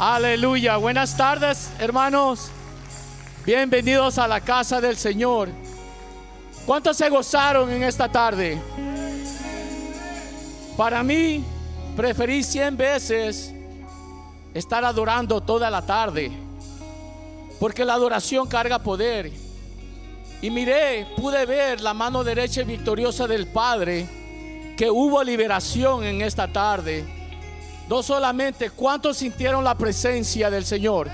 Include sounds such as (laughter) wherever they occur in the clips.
Aleluya. Buenas tardes, hermanos. Bienvenidos a la casa del Señor. ¿Cuántos se gozaron en esta tarde? Para mí, preferí cien veces estar adorando toda la tarde, porque la adoración carga poder. Y miré, pude ver la mano derecha victoriosa del Padre, que hubo liberación en esta tarde. No solamente, ¿cuántos sintieron la presencia del Señor?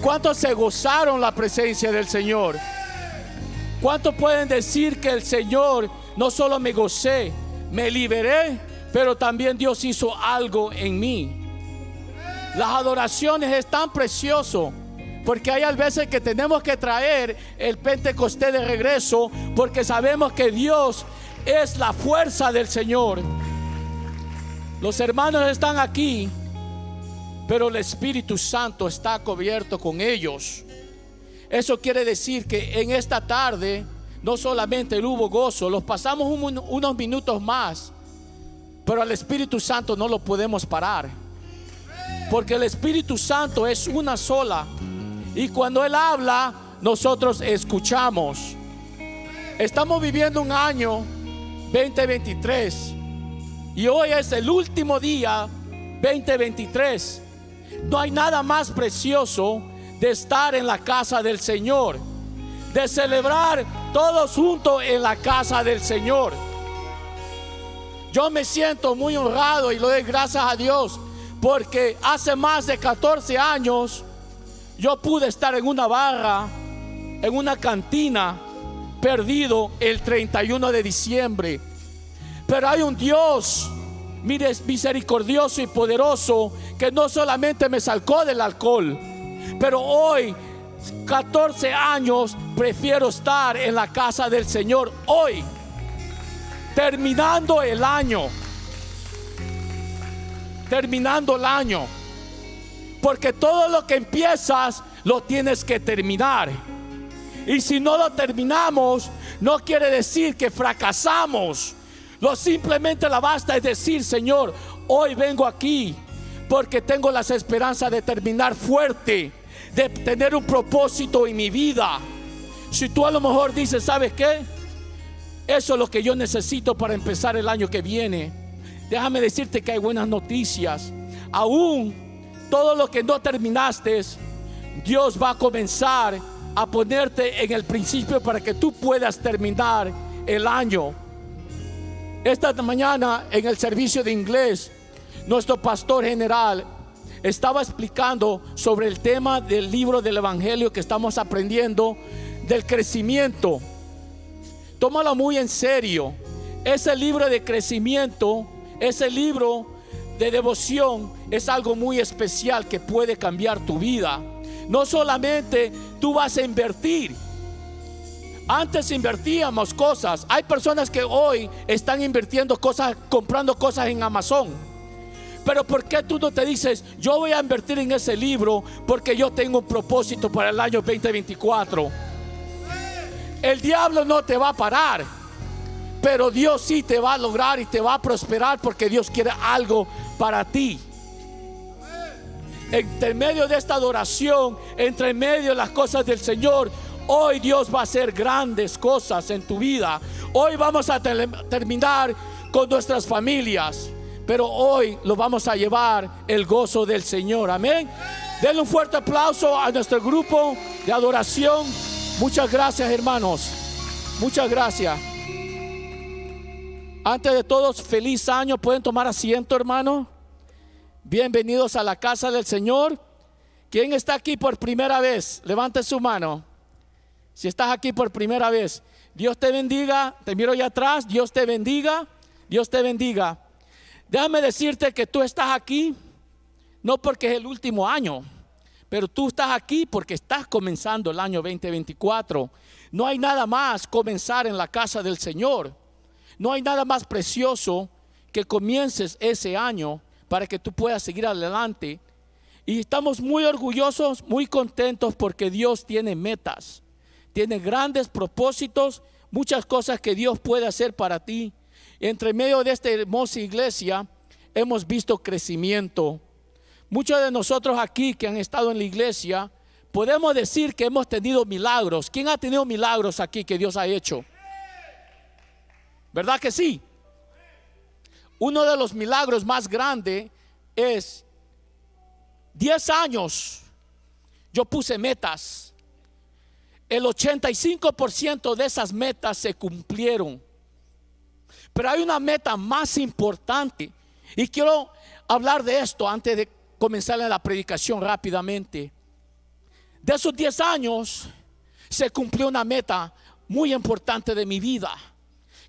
¿Cuántos se gozaron la presencia del Señor? ¿Cuántos pueden decir que el Señor no solo me gocé, me liberé, pero también Dios hizo algo en mí? Las adoraciones es tan precioso. Porque hay veces que tenemos que traer el Pentecostés de regreso porque sabemos que Dios es la fuerza del Señor. Los hermanos están aquí, pero el Espíritu Santo está cubierto con ellos. Eso quiere decir que en esta tarde no solamente hubo gozo, los pasamos unos minutos más, pero al Espíritu Santo no lo podemos parar. Porque el Espíritu Santo es una sola. Y cuando Él habla, nosotros escuchamos. Estamos viviendo un año 2023 y hoy es el último día 2023. No hay nada más precioso de estar en la casa del Señor, de celebrar todos juntos en la casa del Señor. Yo me siento muy honrado y lo doy gracias a Dios porque hace más de 14 años yo pude estar en una barra, en una cantina, perdido el 31 de diciembre pero hay un Dios, mire, misericordioso y poderoso, que no solamente me sacó del alcohol, pero hoy, 14 años, prefiero estar en la casa del Señor. Hoy, terminando el año, terminando el año. Porque todo lo que empiezas, lo tienes que terminar. Y si no lo terminamos, no quiere decir que fracasamos lo simplemente la basta es decir, Señor, hoy vengo aquí porque tengo las esperanzas de terminar fuerte, de tener un propósito en mi vida. Si tú a lo mejor dices, ¿sabes qué? Eso es lo que yo necesito para empezar el año que viene. Déjame decirte que hay buenas noticias. Aún todo lo que no terminaste, Dios va a comenzar a ponerte en el principio para que tú puedas terminar el año. Esta mañana en el servicio de inglés, nuestro pastor general estaba explicando sobre el tema del libro del Evangelio que estamos aprendiendo, del crecimiento. Tómalo muy en serio. Ese libro de crecimiento, ese libro de devoción es algo muy especial que puede cambiar tu vida. No solamente tú vas a invertir, antes invertíamos cosas. Hay personas que hoy están invirtiendo cosas, comprando cosas en Amazon. Pero ¿por qué tú no te dices, yo voy a invertir en ese libro porque yo tengo un propósito para el año 2024? El diablo no te va a parar, pero Dios sí te va a lograr y te va a prosperar porque Dios quiere algo para ti. Entre medio de esta adoración, entre medio de las cosas del Señor, Hoy Dios va a hacer grandes cosas en tu vida. Hoy vamos a terminar con nuestras familias. Pero hoy lo vamos a llevar el gozo del Señor. Amén. Denle un fuerte aplauso a nuestro grupo de adoración. Muchas gracias hermanos. Muchas gracias. Antes de todos, feliz año. Pueden tomar asiento hermano. Bienvenidos a la casa del Señor. ¿Quién está aquí por primera vez? Levante su mano. Si estás aquí por primera vez, Dios te bendiga. Te miro allá atrás. Dios te bendiga. Dios te bendiga. Déjame decirte que tú estás aquí no porque es el último año, pero tú estás aquí porque estás comenzando el año 2024. No hay nada más comenzar en la casa del Señor. No hay nada más precioso que comiences ese año para que tú puedas seguir adelante. Y estamos muy orgullosos, muy contentos porque Dios tiene metas tiene grandes propósitos, muchas cosas que Dios puede hacer para ti. Entre medio de esta hermosa iglesia hemos visto crecimiento. Muchos de nosotros aquí que han estado en la iglesia, podemos decir que hemos tenido milagros. ¿Quién ha tenido milagros aquí que Dios ha hecho? ¿Verdad que sí? Uno de los milagros más grandes es 10 años. Yo puse metas. El 85% de esas metas se cumplieron. Pero hay una meta más importante. Y quiero hablar de esto antes de comenzar la predicación rápidamente. De esos 10 años se cumplió una meta muy importante de mi vida.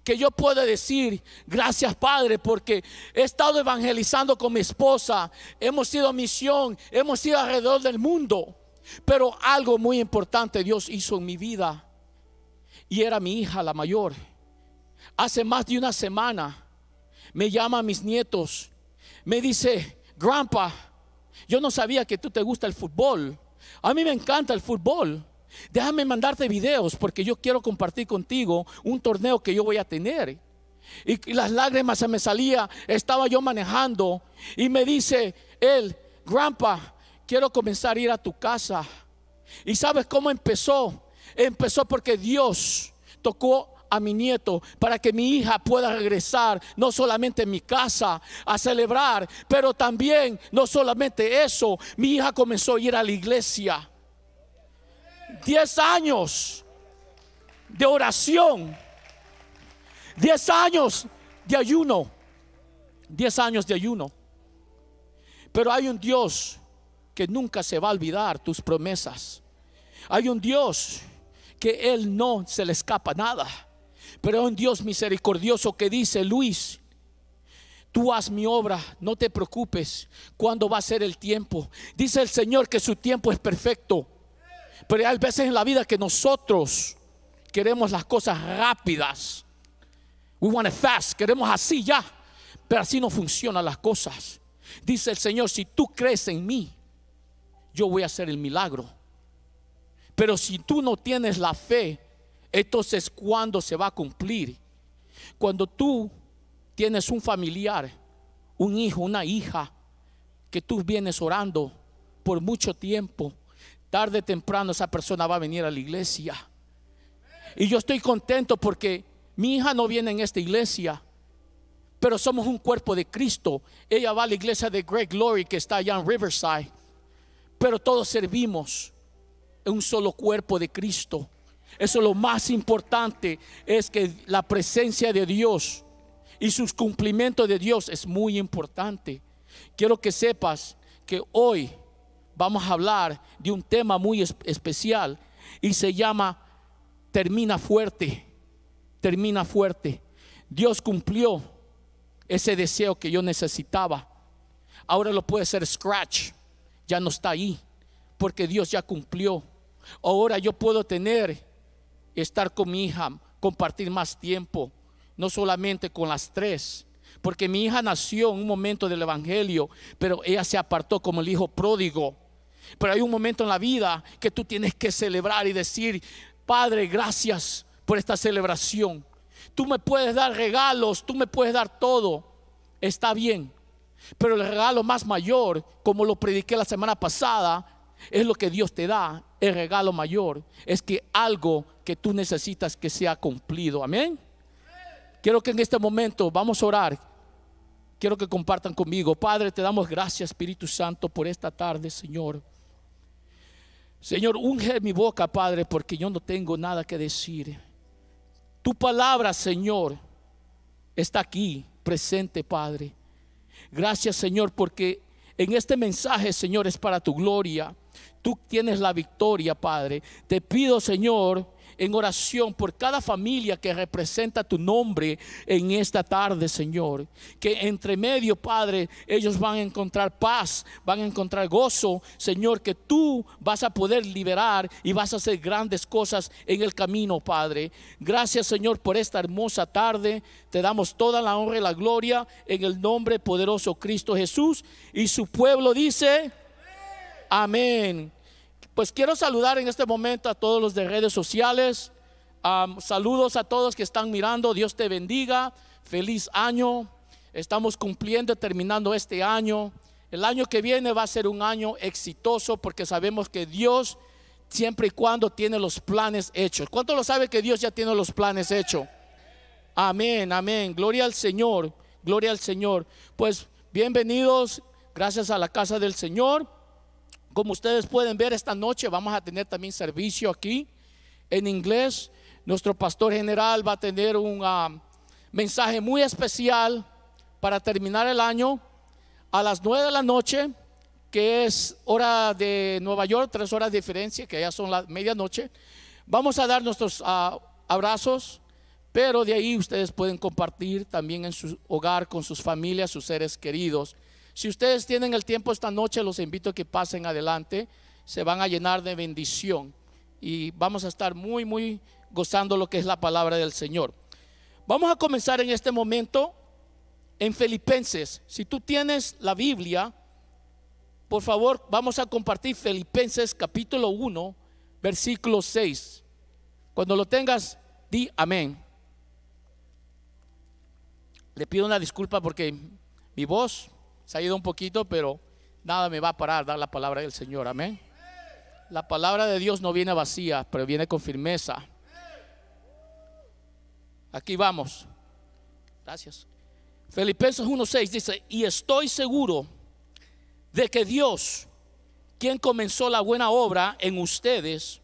Que yo puedo decir, gracias Padre, porque he estado evangelizando con mi esposa, hemos ido a misión, hemos ido alrededor del mundo. Pero algo muy importante Dios hizo en mi vida. Y era mi hija, la mayor. Hace más de una semana me llama a mis nietos. Me dice, Grandpa, yo no sabía que tú te gusta el fútbol. A mí me encanta el fútbol. Déjame mandarte videos porque yo quiero compartir contigo un torneo que yo voy a tener. Y, las lágrimas se me salía, estaba yo manejando y me dice él, Grandpa, quiero comenzar a ir a tu casa. ¿Y sabes cómo empezó? Empezó porque Dios tocó a mi nieto para que mi hija pueda regresar no solamente en mi casa a celebrar, pero también no solamente eso, mi hija comenzó a ir a la iglesia. Diez años de oración, diez años de ayuno, diez años de ayuno. Pero hay un Dios que nunca se va a olvidar tus promesas. Hay un Dios que Él no se le escapa nada. Pero un Dios misericordioso que dice, Luis, tú haz mi obra, no te preocupes cuándo va a ser el tiempo. Dice el Señor que su tiempo es perfecto. Pero hay veces en la vida que nosotros queremos las cosas rápidas. We want it fast, queremos así ya. Pero así no funcionan las cosas. Dice el Señor, si tú crees en mí, yo voy a hacer el milagro. Pero si tú no tienes la fe entonces, ¿cuándo se va a cumplir? Cuando tú tienes un familiar, un hijo, una hija, que tú vienes orando por mucho tiempo, tarde o temprano esa persona va a venir a la iglesia. Y yo estoy contento porque mi hija no viene en esta iglesia, pero somos un cuerpo de Cristo. Ella va a la iglesia de Greg Glory que está allá en Riverside, pero todos servimos en un solo cuerpo de Cristo. Eso es lo más importante, es que la presencia de Dios y sus cumplimientos de Dios es muy importante. Quiero que sepas que hoy vamos a hablar de un tema muy especial y se llama termina fuerte, termina fuerte. Dios cumplió ese deseo que yo necesitaba. Ahora lo puede ser scratch, ya no está ahí, porque Dios ya cumplió. Ahora yo puedo tener estar con mi hija, compartir más tiempo, no solamente con las tres, porque mi hija nació en un momento del Evangelio, pero ella se apartó como el hijo pródigo. Pero hay un momento en la vida que tú tienes que celebrar y decir, Padre, gracias por esta celebración. Tú me puedes dar regalos, tú me puedes dar todo. Está bien. Pero el regalo más mayor, como lo prediqué la semana pasada, es lo que Dios te da. El regalo mayor es que algo que tú necesitas que sea cumplido. Amén. Quiero que en este momento vamos a orar. Quiero que compartan conmigo. Padre, te damos gracias, Espíritu Santo, por esta tarde, Señor. Señor, unge mi boca, Padre, porque yo no tengo nada que decir. Tu palabra, Señor, está aquí, presente, Padre. Gracias, Señor, porque en este mensaje, Señor, es para tu gloria. Tú tienes la victoria, Padre. Te pido, Señor, en oración por cada familia que representa tu nombre en esta tarde, Señor. Que entre medio, Padre, ellos van a encontrar paz, van a encontrar gozo, Señor, que tú vas a poder liberar y vas a hacer grandes cosas en el camino, Padre. Gracias, Señor, por esta hermosa tarde. Te damos toda la honra y la gloria en el nombre poderoso Cristo Jesús. Y su pueblo dice, amén. Pues quiero saludar en este momento a todos los de redes sociales. saludos a todos que están mirando. Dios te bendiga. Feliz año. Estamos cumpliendo, terminando este año. El año que viene va a ser un año exitoso porque sabemos que Dios siempre y cuando tiene los planes hechos. ¿Cuánto lo sabe que Dios ya tiene los planes hechos? Amén, amén. Gloria al Señor, gloria al Señor. Pues bienvenidos, gracias a la casa del Señor. Como ustedes pueden ver esta noche vamos a tener también servicio aquí en inglés. Nuestro pastor general va a tener un ah, mensaje muy especial para terminar el año a las nueve de la noche, que es hora de Nueva York, tres horas de diferencia, que ya son la medianoche. Vamos a dar nuestros ah, abrazos, pero de ahí ustedes pueden compartir también en su hogar con sus familias, sus seres queridos. Si ustedes tienen el tiempo esta noche, los invito a que pasen adelante. Se van a llenar de bendición y vamos a estar muy, muy gozando lo que es la palabra del Señor. Vamos a comenzar en este momento en Filipenses. Si tú tienes la Biblia, por favor, vamos a compartir Filipenses capítulo 1, versículo 6. Cuando lo tengas, di amén. Le pido una disculpa porque mi voz se ha ido un poquito, pero nada me va a parar dar la palabra del Señor. Amén. La palabra de Dios no viene vacía, pero viene con firmeza. Aquí vamos. Gracias. Filipenses 1.6 dice, y estoy seguro de que Dios, quien comenzó la buena obra en ustedes,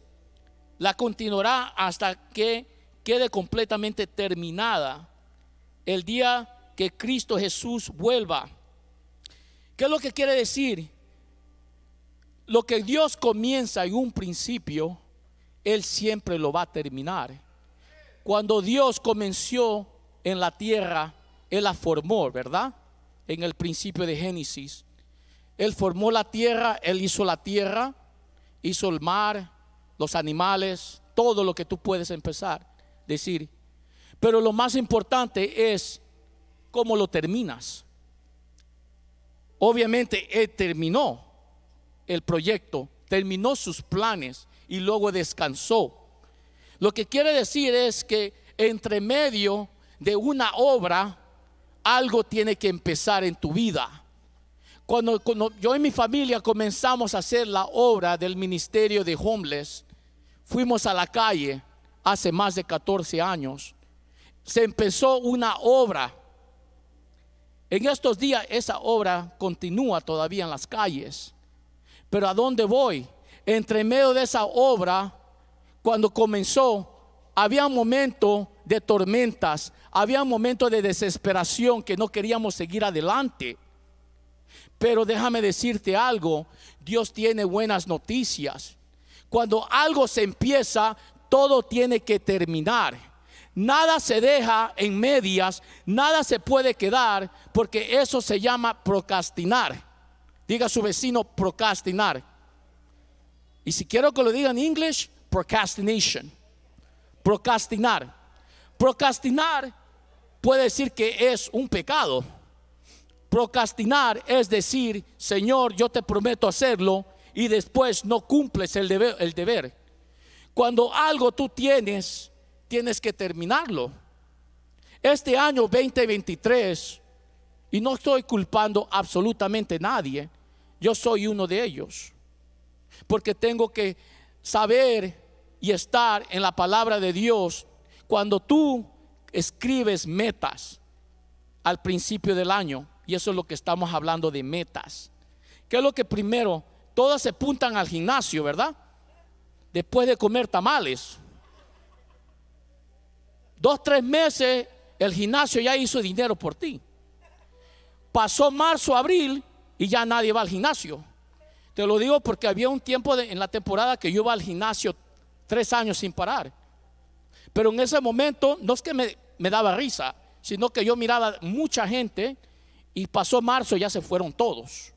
la continuará hasta que quede completamente terminada el día que Cristo Jesús vuelva. ¿Qué es lo que quiere decir? Lo que Dios comienza en un principio, Él siempre lo va a terminar. Cuando Dios comenzó en la tierra, él la formó, ¿verdad? En el principio de Génesis. Él formó la tierra, Él hizo la tierra, hizo el mar, los animales, todo lo que tú puedes empezar decir. Pero lo más importante es cómo lo terminas. Obviamente Él terminó el proyecto, terminó sus planes y luego descansó. Lo que quiere decir es que entre medio de una obra algo tiene que empezar en tu vida. Cuando, yo y mi familia comenzamos a hacer la obra del ministerio de homeless, fuimos a la calle hace más de 14 años. Se empezó una obra. En estos días esa obra continúa todavía en las calles. Pero ¿a dónde voy? Entre medio de esa obra, cuando comenzó, había un momento de tormentas, había un momento de desesperación que no queríamos seguir adelante. Pero déjame decirte algo, Dios tiene buenas noticias. Cuando algo se empieza, todo tiene que terminar. Nada se deja en medias, nada se puede quedar, porque eso se llama procrastinar. Diga a su vecino procrastinar. Y si quiero que lo diga en inglés, procrastination. Procrastinar. Procrastinar puede decir que es un pecado. Procrastinar es decir, Señor, yo te prometo hacerlo y después no cumples el deber, el deber. Cuando algo tú tienes, tienes que terminarlo. Este año 2023, y no estoy culpando absolutamente a nadie, yo soy uno de ellos. Porque tengo que saber y estar en la palabra de Dios cuando tú escribes metas al principio del año, y eso es lo que estamos hablando de metas. ¿Qué es lo que primero? Todas se apuntan al gimnasio, ¿verdad? Después de comer tamales. Dos, tres meses, el gimnasio ya hizo dinero por ti. Pasó marzo, abril y ya nadie va al gimnasio. Te lo digo porque había un tiempo en la temporada que yo iba al gimnasio tres años sin parar. Pero en ese momento no es que me, daba risa, sino que yo miraba mucha gente y pasó marzo y ya se fueron todos.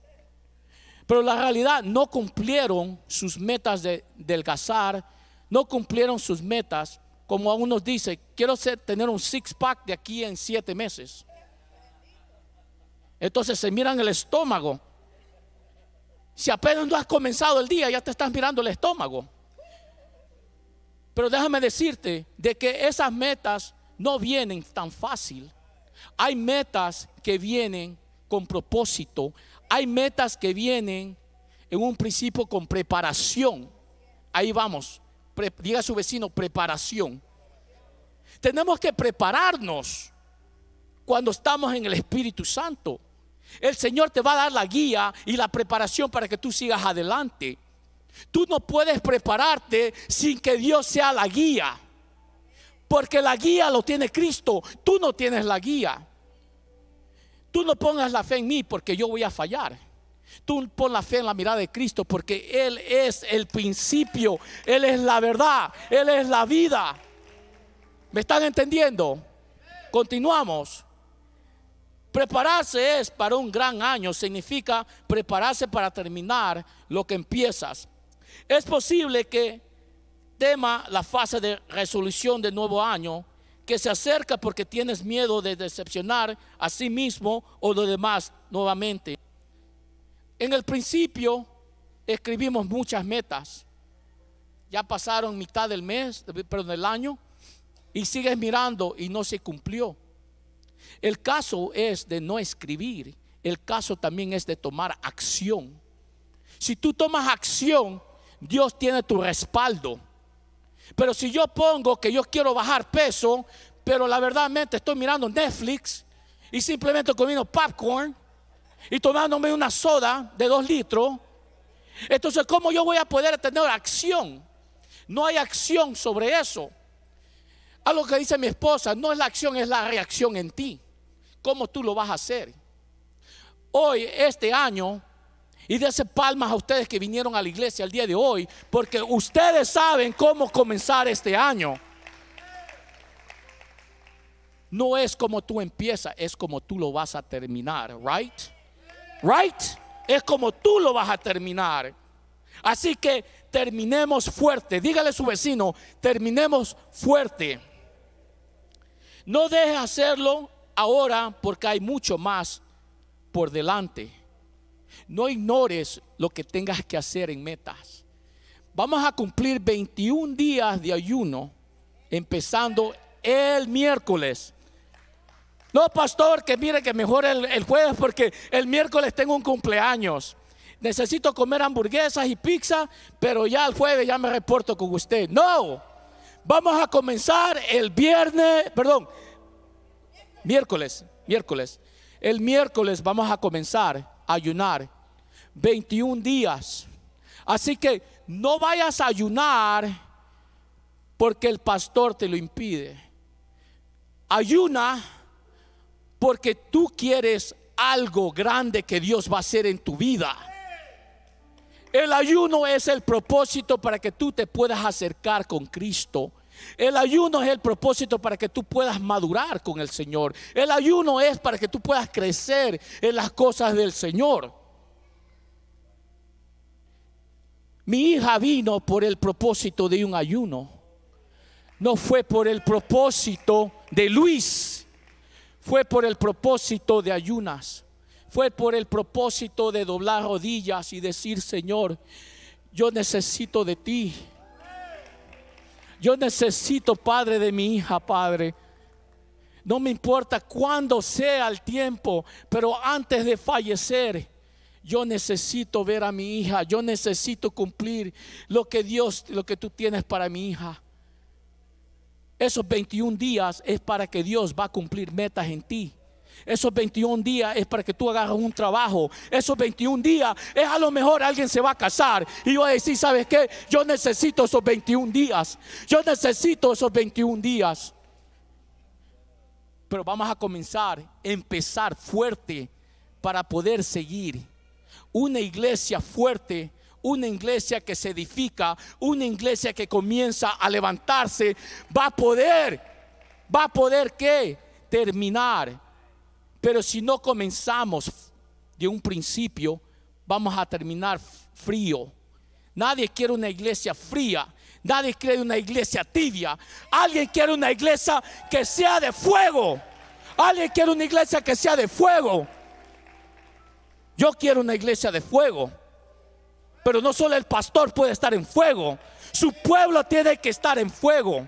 Pero la realidad no cumplieron sus metas de delgazar, no cumplieron sus metas, como a unos dice, quiero ser, tener un six pack de aquí en siete meses. Entonces se miran el estómago. Si apenas no has comenzado el día, ya te estás mirando el estómago. Pero déjame decirte de que esas metas no vienen tan fácil. Hay metas que vienen con propósito. hay metas que vienen en un principio con preparación. Ahí vamos. Diga a su vecino, preparación. Tenemos que prepararnos cuando estamos en el Espíritu Santo. El Señor te va a dar la guía y la preparación para que tú sigas adelante. Tú no puedes prepararte sin que Dios sea la guía. Porque la guía lo tiene Cristo. Tú no tienes la guía. Tú no pongas la fe en mí porque yo voy a fallar. Tú pon la fe en la mirada de Cristo porque Él es el principio, Él es la verdad, Él es la vida. ¿Me están entendiendo? Continuamos. Prepararse es para un gran año, significa prepararse para terminar lo que empiezas. Es posible que tema la fase de resolución del nuevo año que se acerca porque tienes miedo de decepcionar a sí mismo o lo demás nuevamente. En el principio escribimos muchas metas. Ya pasaron mitad del mes, perdón, del año y sigues mirando y no se cumplió. El caso es de no escribir, el caso también es de tomar acción. Si tú tomas acción, Dios tiene tu respaldo. Pero si yo pongo que yo quiero bajar peso, pero la verdad estoy mirando Netflix y simplemente comiendo popcorn y tomándome una soda de dos litros, entonces ¿cómo yo voy a poder tener acción? No hay acción sobre eso. Algo que dice mi esposa, no es la acción, es la reacción en ti. ¿Cómo tú lo vas a hacer? Hoy, este año, y dése palmas a ustedes que vinieron a la iglesia el día de hoy, porque ustedes saben cómo comenzar este año. No es como tú empiezas, es como tú lo vas a terminar, right? Right? Es como tú lo vas a terminar. Así que terminemos fuerte. Dígale a su vecino, terminemos fuerte. No deje hacerlo ahora porque hay mucho más por delante. No ignores lo que tengas que hacer en metas. Vamos a cumplir 21 días de ayuno, empezando el miércoles. No, pastor, que mire que mejor el, el, jueves porque el miércoles tengo un cumpleaños. Necesito comer hamburguesas y pizza, pero ya el jueves ya me reporto con usted. No, vamos a comenzar el viernes, perdón, miércoles, miércoles. El miércoles vamos a comenzar a ayunar 21 días. Así que no vayas a ayunar porque el pastor te lo impide. Ayuna porque tú quieres algo grande que Dios va a hacer en tu vida. El ayuno es el propósito para que tú te puedas acercar con Cristo el ayuno es el propósito para que tú puedas madurar con el Señor. El ayuno es para que tú puedas crecer en las cosas del Señor. Mi hija vino por el propósito de un ayuno. No fue por el propósito de Luis. Fue por el propósito de ayunas. Fue por el propósito de doblar rodillas y decir, Señor, yo necesito de ti. Yo necesito, Padre, de mi hija, Padre. No me importa cuándo sea el tiempo, pero antes de fallecer, yo necesito ver a mi hija, yo necesito cumplir lo que Dios, lo que tú tienes para mi hija. Esos 21 días es para que Dios va a cumplir metas en ti. Esos 21 días es para que tú hagas un trabajo. Esos 21 días es a lo mejor alguien se va a casar y va a decir, ¿sabes qué? Yo necesito esos 21 días. Yo necesito esos 21 días. Pero vamos a comenzar, empezar fuerte para poder seguir. Una iglesia fuerte una iglesia que se edifica, una iglesia que comienza a levantarse, va a poder, va a poder qué? Terminar pero si no comenzamos de un principio, vamos a terminar frío. Nadie quiere una iglesia fría. Nadie quiere una iglesia tibia. Alguien quiere una iglesia que sea de fuego. Alguien quiere una iglesia que sea de fuego. Yo quiero una iglesia de fuego. Pero no solo el pastor puede estar en fuego. Su pueblo tiene que estar en fuego.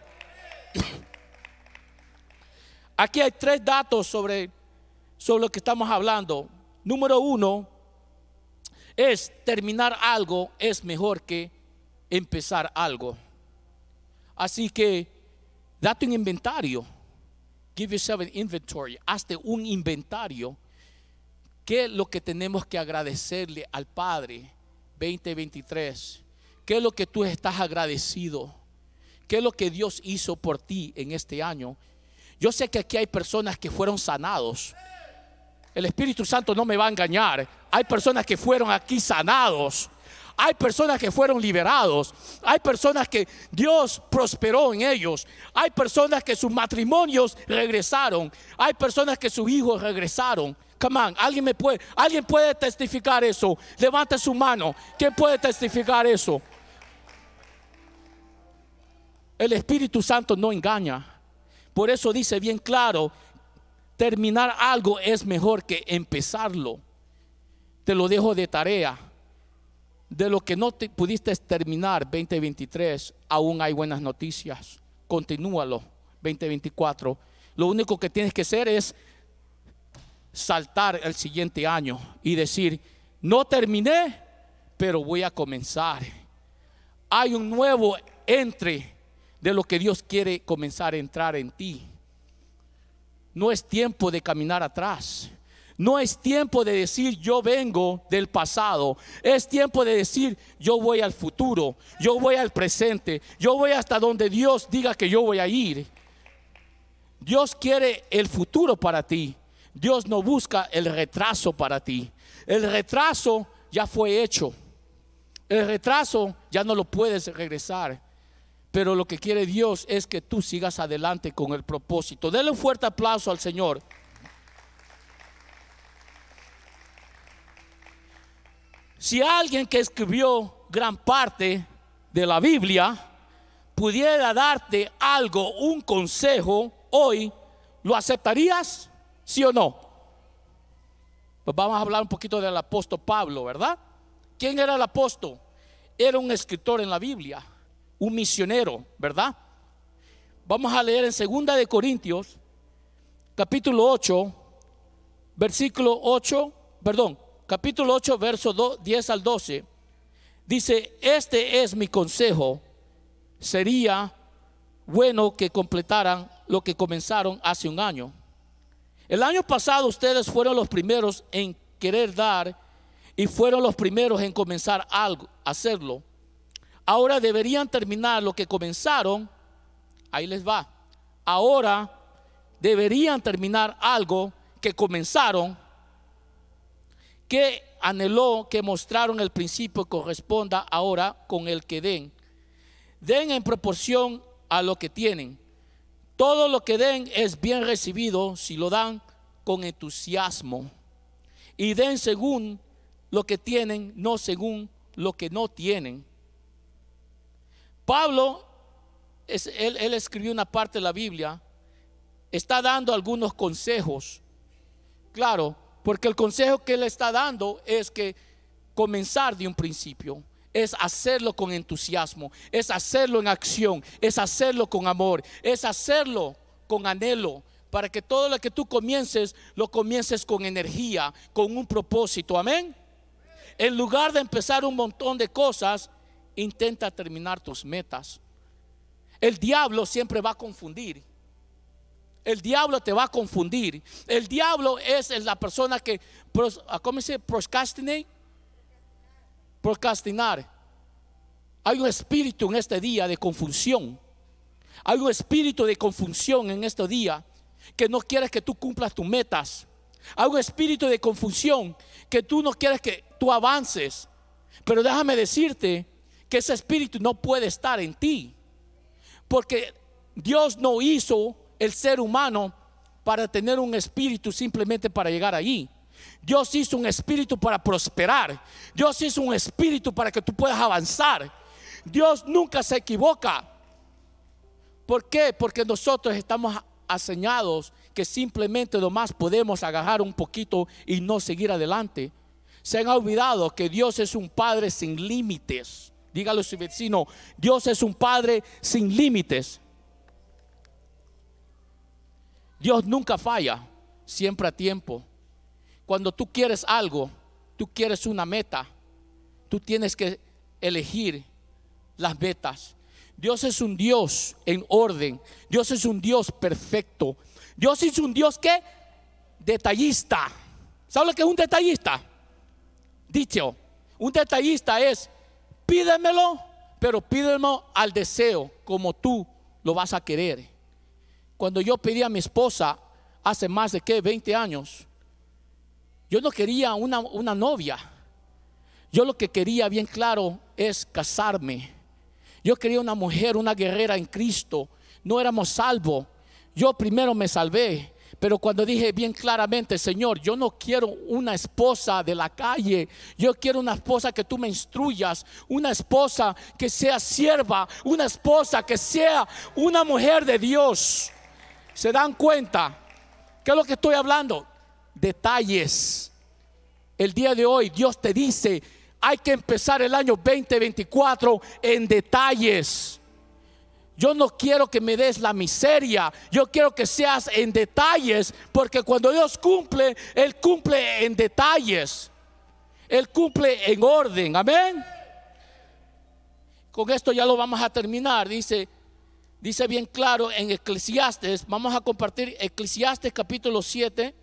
(clears throat) Aquí hay tres datos sobre sobre lo que estamos hablando. Número uno, es terminar algo es mejor que empezar algo. Así que date un inventario. Give yourself an inventory. Hazte un inventario. ¿Qué es lo que tenemos que agradecerle al Padre 2023? ¿Qué es lo que tú estás agradecido? ¿Qué es lo que Dios hizo por ti en este año? Yo sé que aquí hay personas que fueron sanados. El Espíritu Santo no me va a engañar. Hay personas que fueron aquí sanados. Hay personas que fueron liberados. Hay personas que Dios prosperó en ellos. Hay personas que sus matrimonios regresaron. Hay personas que sus hijos regresaron. Alguien me puede, alguien puede testificar eso. Levante su mano. ¿Quién puede testificar eso? El Espíritu Santo no engaña. Por eso dice bien claro, terminar algo es mejor que empezarlo. Te lo dejo de tarea. De lo que no te pudiste terminar 2023, aún hay buenas noticias. Continúalo 2024. Lo único que tienes que hacer es saltar el siguiente año y decir, no terminé, pero voy a comenzar. Hay un nuevo entre de lo que Dios quiere comenzar a entrar en ti. No es tiempo de caminar atrás. No es tiempo de decir yo vengo del pasado. Es tiempo de decir yo voy al futuro. Yo voy al presente. Yo voy hasta donde Dios diga que yo voy a ir. Dios quiere el futuro para ti. Dios no busca el retraso para ti. El retraso ya fue hecho. El retraso ya no lo puedes regresar. Pero lo que quiere Dios es que tú sigas adelante con el propósito. Dele un fuerte aplauso al Señor. Si alguien que escribió gran parte de la Biblia pudiera darte algo, un consejo hoy, ¿lo aceptarías? ¿Sí o no? Pues vamos a hablar un poquito del apóstol Pablo, ¿verdad? ¿Quién era el apóstol? Era un escritor en la Biblia un misionero, ¿verdad? Vamos a leer en Segunda de Corintios, capítulo 8, versículo 8, perdón, capítulo 8, verso 10 al 12. Dice, este es mi consejo. Sería bueno que completaran lo que comenzaron hace un año. El año pasado ustedes fueron los primeros en querer dar y fueron los primeros en comenzar algo, hacerlo. Ahora deberían terminar lo que comenzaron. Ahí les va. Ahora deberían terminar algo que comenzaron, que anheló, que mostraron el principio corresponda ahora con el que den. Den en proporción a lo que tienen. Todo lo que den es bien recibido si lo dan con entusiasmo. Y den según lo que tienen, no según lo que no tienen Pablo, él, escribió una parte de la Biblia, está dando algunos consejos. Claro, porque el consejo que él está dando es que comenzar de un principio, es hacerlo con entusiasmo, es hacerlo en acción, es hacerlo con amor, es hacerlo con anhelo, para que todo lo que tú comiences, lo comiences con energía, con un propósito. Amén. En lugar de empezar un montón de cosas, intenta terminar tus metas. El diablo siempre va a confundir. El diablo te va a confundir. El diablo es la persona que, ¿cómo se dice? Procrastinar. Hay un espíritu en este día de confusión. Hay un espíritu de confusión en este día que no quiere que tú cumplas tus metas. Hay un espíritu de confusión que tú no quieres que tú avances. Pero déjame decirte que ese espíritu no puede estar en ti. Porque Dios no hizo el ser humano para tener un espíritu simplemente para llegar allí. Dios hizo un espíritu para prosperar. Dios hizo un espíritu para que tú puedas avanzar. Dios nunca se equivoca. ¿Por qué? Porque nosotros estamos aseñados que simplemente nomás podemos agarrar un poquito y no seguir adelante. Se han olvidado que Dios es un Padre sin límites. Dígalo a su vecino, Dios es un Padre sin límites. Dios nunca falla, siempre a tiempo. Cuando tú quieres algo, tú quieres una meta, tú tienes que elegir las metas. Dios es un Dios en orden. Dios es un Dios perfecto. Dios es un Dios que detallista. ¿Sabe lo que es un detallista? Dicho, un detallista es pídemelo, pero pídemelo al deseo, como tú lo vas a querer. Cuando yo pedí a mi esposa hace más de que 20 años, yo no quería una, una novia. Yo lo que quería bien claro es casarme. Yo quería una mujer, una guerrera en Cristo. No éramos salvos. Yo primero me salvé. Pero cuando dije bien claramente, Señor, yo no quiero una esposa de la calle, yo quiero una esposa que tú me instruyas, una esposa que sea sierva, una esposa que sea una mujer de Dios. ¿Se dan cuenta? ¿Qué es lo que estoy hablando? Detalles. El día de hoy Dios te dice, hay que empezar el año 2024 en detalles. Yo no quiero que me des la miseria, yo quiero que seas en detalles, porque cuando Dios cumple, Él cumple en detalles. Él cumple en orden, amén. Con esto ya lo vamos a terminar. Dice, dice bien claro en Eclesiastes, vamos a compartir Eclesiastes capítulo 7,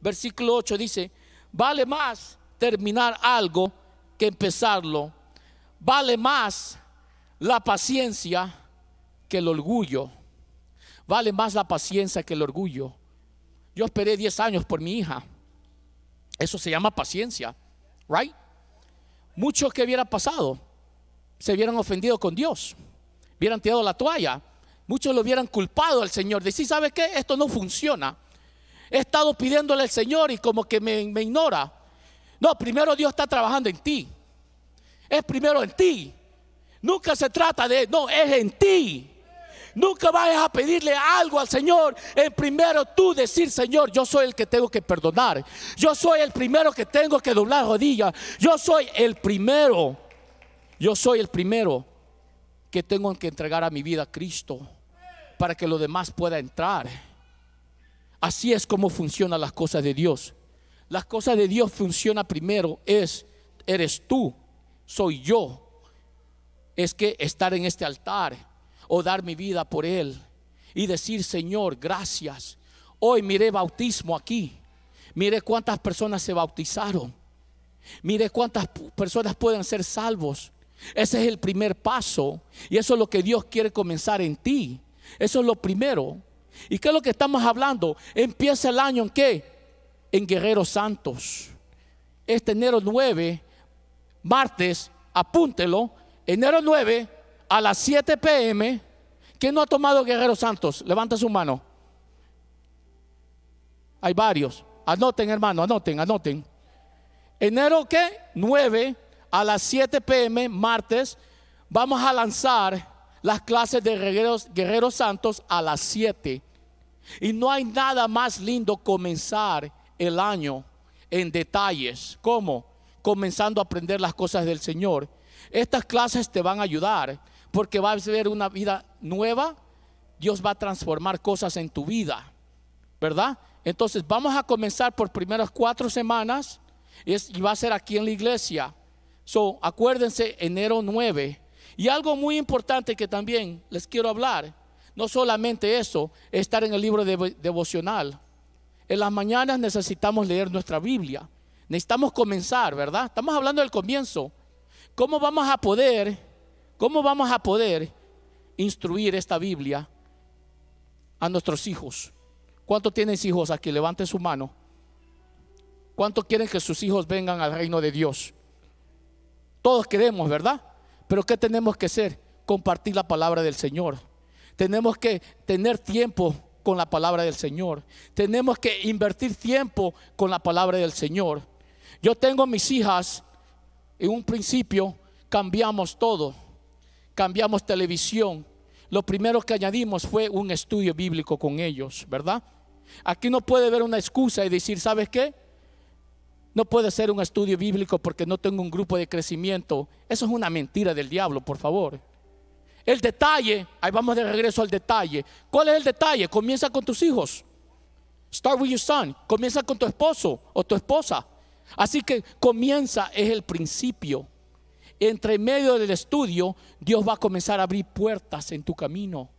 versículo 8, dice, vale más terminar algo que empezarlo. Vale más la paciencia que el orgullo. Vale más la paciencia que el orgullo. Yo esperé 10 años por mi hija. Eso se llama paciencia, right? Muchos que hubieran pasado se hubieran ofendido con Dios, hubieran tirado la toalla. Muchos lo hubieran culpado al Señor. Decir, ¿sabe qué? Esto no funciona. He estado pidiéndole al Señor y como que me, ignora. No, primero Dios está trabajando en ti. Es primero en ti. Nunca se trata de, no, es en ti. Nunca vayas a pedirle algo al Señor. En primero tú decir, Señor, yo soy el que tengo que perdonar. Yo soy el primero que tengo que doblar rodillas. Yo soy el primero. Yo soy el primero que tengo que entregar a mi vida a Cristo para que lo demás pueda entrar. Así es como funcionan las cosas de Dios. Las cosas de Dios funcionan primero es eres tú, soy yo. Es que estar en este altar o dar mi vida por Él y decir, Señor, gracias. Hoy miré bautismo aquí. Mire cuántas personas se bautizaron. Mire cuántas personas pueden ser salvos. Ese es el primer paso. Y eso es lo que Dios quiere comenzar en ti. Eso es lo primero. ¿Y qué es lo que estamos hablando? Empieza el año en qué? En Guerreros Santos. Este enero 9, martes, apúntelo. Enero 9, a las 7 pm. ¿Quién no ha tomado Guerreros Santos? Levanta su mano. Hay varios. Anoten, hermano, anoten, anoten. Enero qué? 9 a las 7 pm, martes, vamos a lanzar las clases de Guerreros, Guerreros Santos a las 7. Y no hay nada más lindo comenzar el año en detalles. ¿Cómo? Comenzando a aprender las cosas del Señor. Estas clases te van a ayudar porque vas a ver una vida nueva. Dios va a transformar cosas en tu vida, ¿verdad? Entonces vamos a comenzar por primeras cuatro semanas y va a ser aquí en la iglesia. So, acuérdense, enero 9. Y algo muy importante que también les quiero hablar, no solamente eso, estar en el libro devocional. En las mañanas necesitamos leer nuestra Biblia. Necesitamos comenzar, ¿verdad? Estamos hablando del comienzo. ¿Cómo vamos a poder, cómo vamos a poder instruir esta Biblia a nuestros hijos? ¿Cuántos tienen hijos aquí? Levanten su mano. ¿Cuántos quieren que sus hijos vengan al reino de Dios? Todos queremos, ¿verdad? Pero ¿qué tenemos que hacer? Compartir la palabra del Señor. Tenemos que tener tiempo con la palabra del Señor. Tenemos que invertir tiempo con la palabra del Señor. Yo tengo mis hijas, en un principio cambiamos todo. Cambiamos televisión. Lo primero que añadimos fue un estudio bíblico con ellos, ¿verdad? Aquí no puede haber una excusa y decir, ¿sabes qué? No puede ser un estudio bíblico porque no tengo un grupo de crecimiento. Eso es una mentira del diablo, por favor. El detalle, ahí vamos de regreso al detalle. ¿Cuál es el detalle? Comienza con tus hijos. Start with your son. Comienza con tu esposo o tu esposa. Así que comienza es el principio. entre medio del estudio, Dios va a comenzar a abrir puertas en tu camino.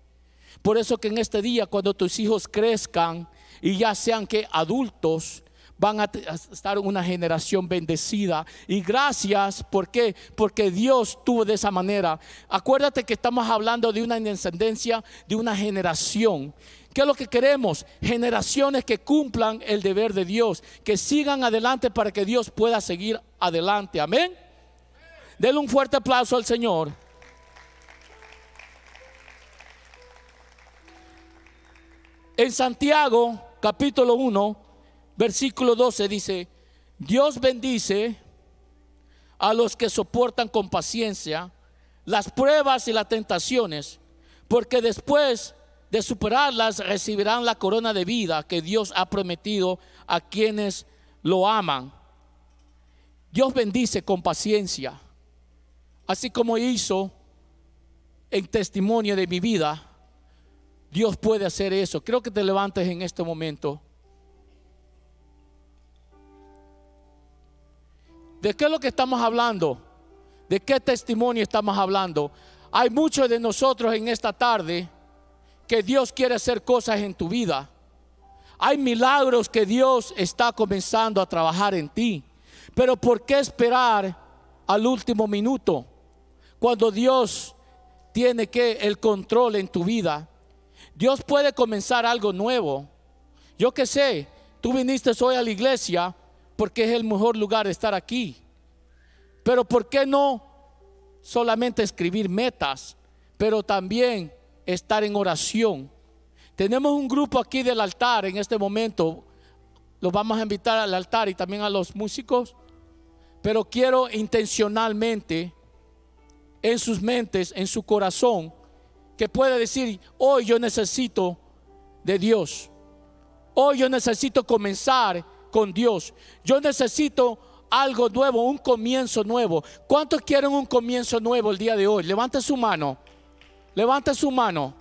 Por eso que en este día, cuando tus hijos crezcan y ya sean que adultos, van a estar una generación bendecida. Y gracias, ¿por qué? Porque Dios tuvo de esa manera. Acuérdate que estamos hablando de una descendencia, de una generación. ¿Qué es lo que queremos? Generaciones que cumplan el deber de Dios, que sigan adelante para que Dios pueda seguir adelante. Amén. Denle un fuerte aplauso al Señor. En Santiago, capítulo 1, versículo 12 dice, Dios bendice a los que soportan con paciencia las pruebas y las tentaciones, porque después de superarlas recibirán la corona de vida que Dios ha prometido a quienes lo aman. Dios bendice con paciencia, así como hizo en testimonio de mi vida. Dios puede hacer eso. Creo que te levantes en este momento. ¿De qué es lo que estamos hablando? ¿De qué testimonio estamos hablando? Hay muchos de nosotros en esta tarde que Dios quiere hacer cosas en tu vida. Hay milagros que Dios está comenzando a trabajar en ti. Pero ¿por qué esperar al último minuto? Cuando Dios tiene que el control en tu vida. Dios puede comenzar algo nuevo. Yo que sé, tú viniste hoy a la iglesia porque es el mejor lugar de estar aquí. Pero ¿por qué no solamente escribir metas, pero también estar en oración? Tenemos un grupo aquí del altar en este momento. Los vamos a invitar al altar y también a los músicos. Pero quiero intencionalmente en sus mentes, en su corazón, que pueda decir, hoy yo necesito de Dios. Hoy yo necesito comenzar con Dios. Yo necesito algo nuevo, un comienzo nuevo. ¿Cuántos quieren un comienzo nuevo el día de hoy? Levante su mano. Levante su mano.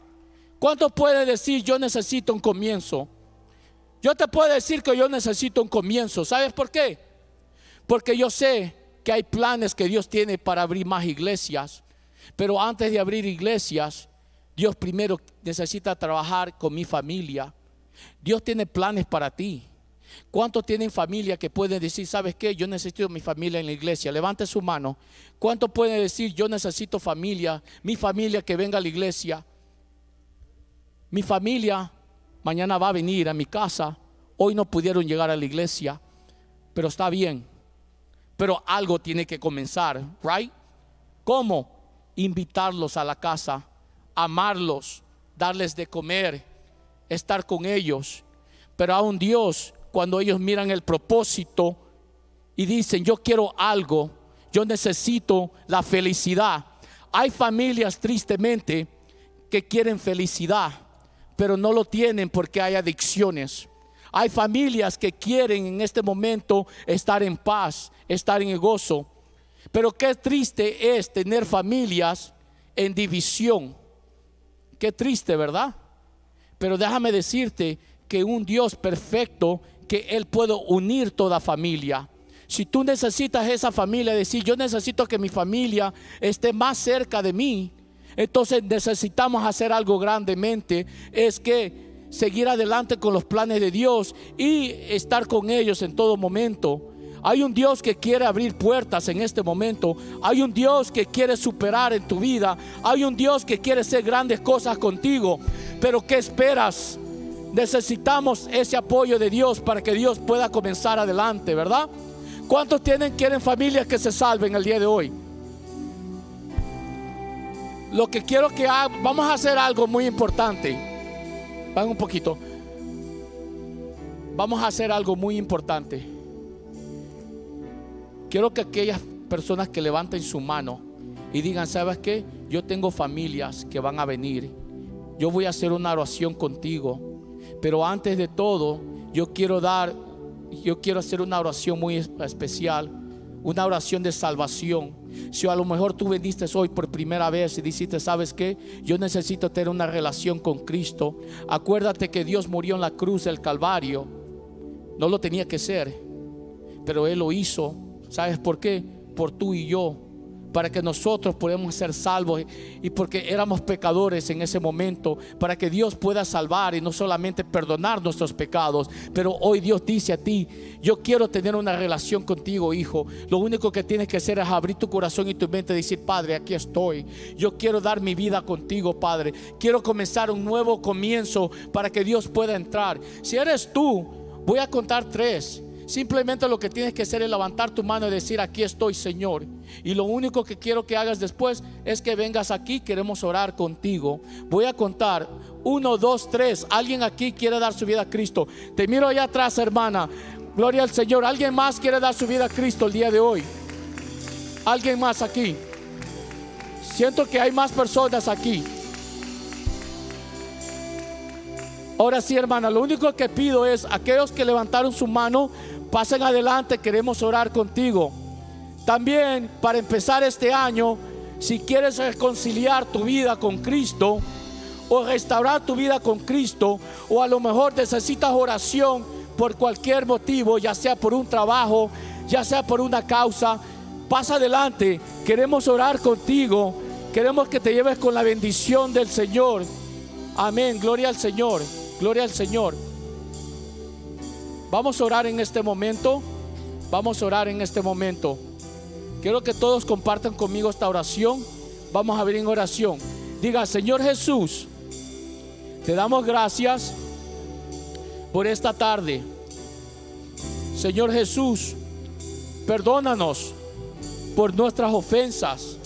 ¿Cuántos puede decir yo necesito un comienzo? Yo te puedo decir que yo necesito un comienzo. ¿Sabes por qué? Porque yo sé que hay planes que Dios tiene para abrir más iglesias. Pero antes de abrir iglesias, Dios primero necesita trabajar con mi familia. Dios tiene planes para ti. ¿Cuántos tienen familia que pueden decir, sabes qué? Yo necesito mi familia en la iglesia. Levante su mano. ¿Cuántos pueden decir, yo necesito familia, mi familia que venga a la iglesia? Mi familia mañana va a venir a mi casa. Hoy no pudieron llegar a la iglesia, pero está bien. Pero algo tiene que comenzar, ¿right? ¿Cómo? Invitarlos a la casa, amarlos, darles de comer, estar con ellos. Pero aún Dios cuando ellos miran el propósito y dicen, yo quiero algo, yo necesito la felicidad. Hay familias tristemente que quieren felicidad, pero no lo tienen porque hay adicciones. Hay familias que quieren en este momento estar en paz, estar en gozo. Pero qué triste es tener familias en división. Qué triste, ¿verdad? Pero déjame decirte que un Dios perfecto que Él puede unir toda familia. Si tú necesitas esa familia, decir, yo necesito que mi familia esté más cerca de mí, entonces necesitamos hacer algo grandemente, es que seguir adelante con los planes de Dios y estar con ellos en todo momento. Hay un Dios que quiere abrir puertas en este momento. Hay un Dios que quiere superar en tu vida. Hay un Dios que quiere hacer grandes cosas contigo. Pero ¿qué esperas? Necesitamos ese apoyo de Dios para que Dios pueda comenzar adelante, ¿verdad? ¿Cuántos tienen, quieren familias que se salven el día de hoy? Lo que quiero que haga, vamos a hacer algo muy importante. Van un poquito. Vamos a hacer algo muy importante. Quiero que aquellas personas que levanten su mano y digan, ¿sabes qué? Yo tengo familias que van a venir. Yo voy a hacer una oración contigo pero antes de todo, yo quiero dar, yo quiero hacer una oración muy especial, una oración de salvación. Si a lo mejor tú vendiste hoy por primera vez y dijiste, ¿sabes qué? Yo necesito tener una relación con Cristo. Acuérdate que Dios murió en la cruz del Calvario. No lo tenía que ser, pero Él lo hizo. ¿Sabes por qué? Por tú y yo. Para que nosotros podamos ser salvos y porque éramos pecadores en ese momento, para que Dios pueda salvar y no solamente perdonar nuestros pecados, pero hoy Dios dice a ti, yo quiero tener una relación contigo, hijo. Lo único que tienes que hacer es abrir tu corazón y tu mente y decir, Padre, aquí estoy. Yo quiero dar mi vida contigo, Padre. Quiero comenzar un nuevo comienzo para que Dios pueda entrar. Si eres tú, voy a contar tres. Simplemente lo que tienes que hacer es levantar tu mano y decir, aquí estoy, Señor. Y lo único que quiero que hagas después es que vengas aquí, queremos orar contigo. Voy a contar, uno, dos, tres. Alguien aquí quiere dar su vida a Cristo. Te miro allá atrás, hermana. Gloria al Señor. ¿Alguien más quiere dar su vida a Cristo el día de hoy? ¿Alguien más aquí? Siento que hay más personas aquí. Ahora sí, hermana, lo único que pido es aquellos que levantaron su mano, pasen adelante, queremos orar contigo. También para empezar este año, si quieres reconciliar tu vida con Cristo o restaurar tu vida con Cristo, o a lo mejor necesitas oración por cualquier motivo, ya sea por un trabajo, ya sea por una causa, pasa adelante, queremos orar contigo, queremos que te lleves con la bendición del Señor. Amén, gloria al Señor, gloria al Señor. Vamos a orar en este momento, vamos a orar en este momento. Quiero que todos compartan conmigo esta oración. Vamos a ver en oración. Diga, Señor Jesús, te damos gracias por esta tarde. Señor Jesús, perdónanos por nuestras ofensas,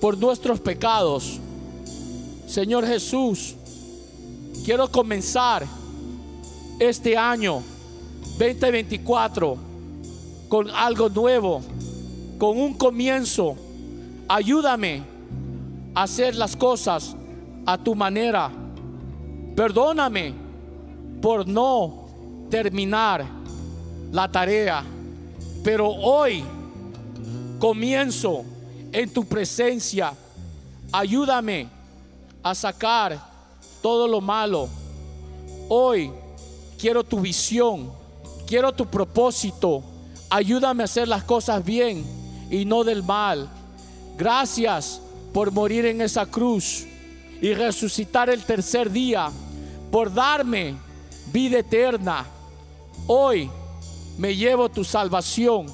por nuestros pecados. Señor Jesús, quiero comenzar este año 2024 con algo nuevo con un comienzo. Ayúdame a hacer las cosas a tu manera. Perdóname por no terminar la tarea. Pero hoy comienzo en tu presencia. Ayúdame a sacar todo lo malo. Hoy quiero tu visión, quiero tu propósito. Ayúdame a hacer las cosas bien y no del mal. Gracias por morir en esa cruz y resucitar el tercer día, por darme vida eterna. Hoy me llevo tu salvación.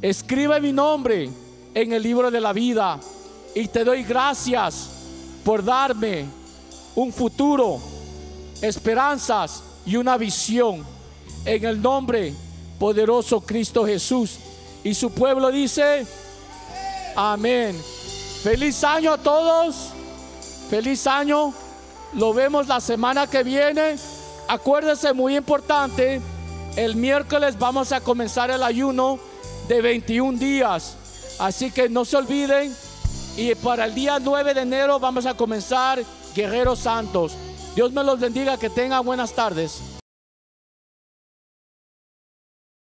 Escribe mi nombre en el libro de la vida y te doy gracias por darme un futuro, esperanzas y una visión. En el nombre poderoso Cristo Jesús. Y su pueblo dice, amén. Feliz año a todos. Feliz año. Lo vemos la semana que viene. Acuérdense, muy importante, el miércoles vamos a comenzar el ayuno de 21 días. Así que no se olviden. Y para el día 9 de enero vamos a comenzar Guerreros Santos. Dios me los bendiga, que tengan buenas tardes.